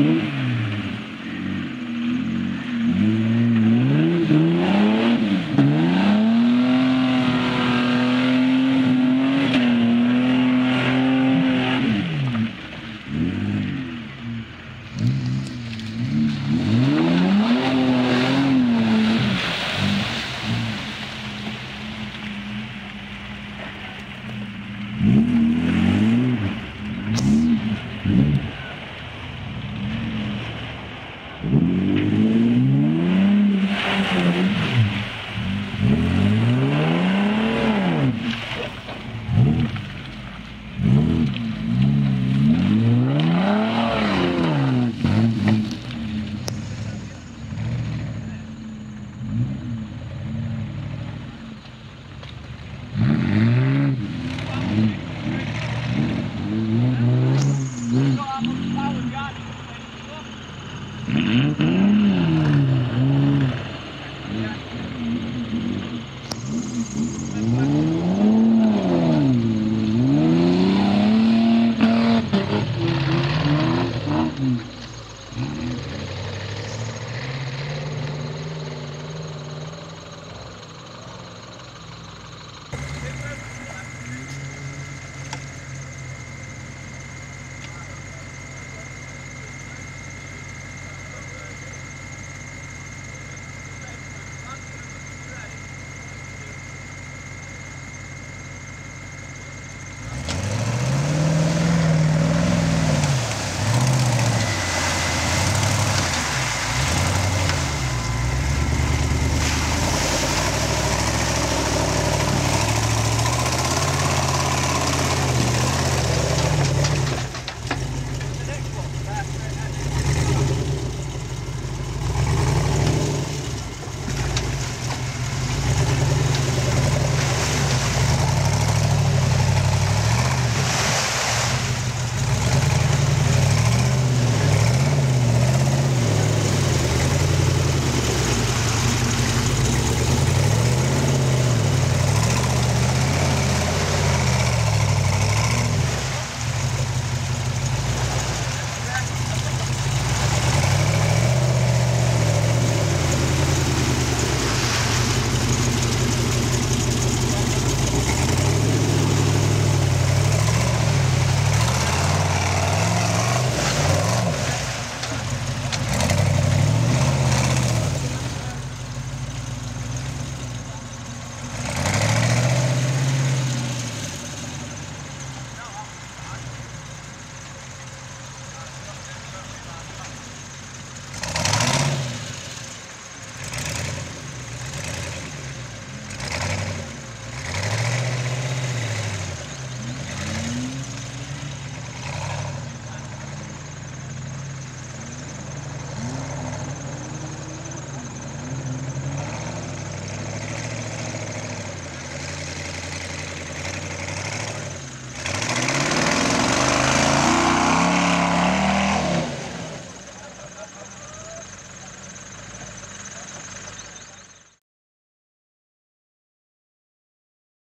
Mm-hmm.